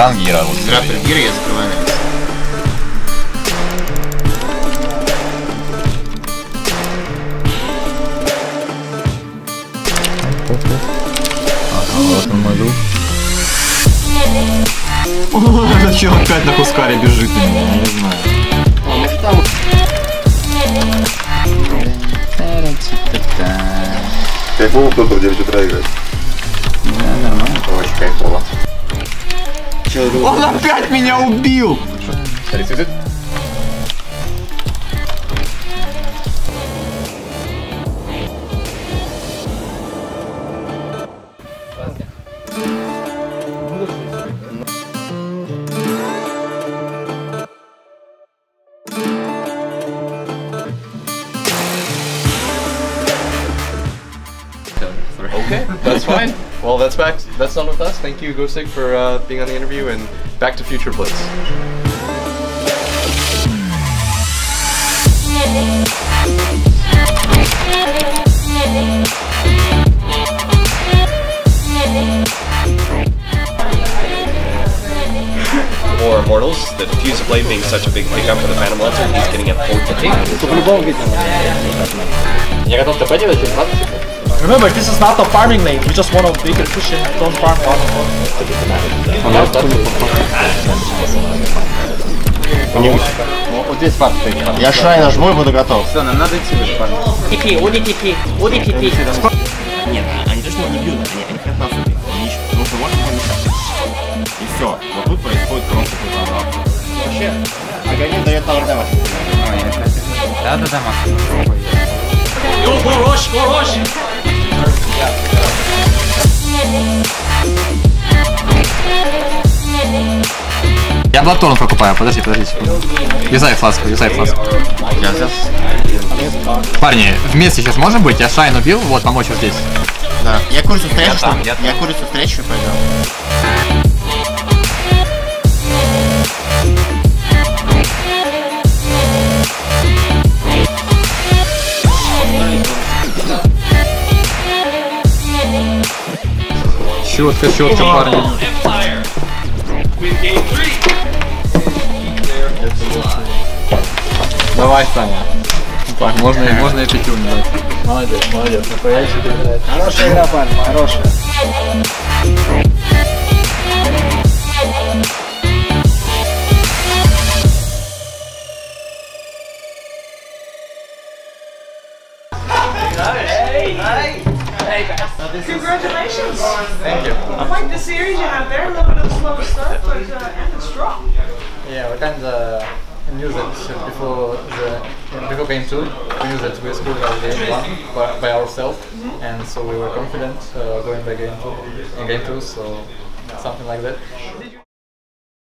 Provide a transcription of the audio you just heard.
капитан Гира. Вот. Драпер Гира, я закрываю навес. Вот он мой друг. Зачем опять на Хускаре бежит на не знаю. Кайфово кто-то в 9 утра играет. Очень кайфово. Он опять меня убил! Okay, that's fine. Well, that's back. That's done with us. Thank you, Gosig, for uh, being on the interview, and back to Future Blitz. For Immortals, the Diffuse Blade being such a big pickup for the Phantom Lancer, he's getting a 4 Я готов ТП делать через 20 секунд. Remember, this is not a farming lane. We just want to make it push it. Don't farm bottom. Вот здесь. Я шрай нажму и буду готов. Все, нам надо идти выше, парни. TP, only TP, only TP. Нет, они то, что они бьют, они, они хотят нас убить. Они ищут, ты можешь помешать. И все. Вот тут происходит просто какой-то. Вообще, Аганим дает тавер дэмэдж. Да-да-да, Макс. Go rush, go rush. Я Блатторн прокупаю, подожди, подожди секунду. Юзай фласку, юзай фласку. Я сейчас. Парни, вместе сейчас можем быть? Я Шайн убил, вот, помочь вот здесь. Да. Я курицу встречу, что там, я. Я курицу встречу и пойдем. Щетка, парни. Давай, Саня. Так, можно, и можно и пятюнь дать. Молодец, молодец. Хорошая игра, парень, хорошая. Congratulations! Thank you. Quite the series you have there. A little bit of a slower start, but uh, and it's strong. Yeah, we kinda knew that before the before game two, we knew that we scored our game one by, by ourselves, and so we were confident uh, going by game two in game two. So something like that.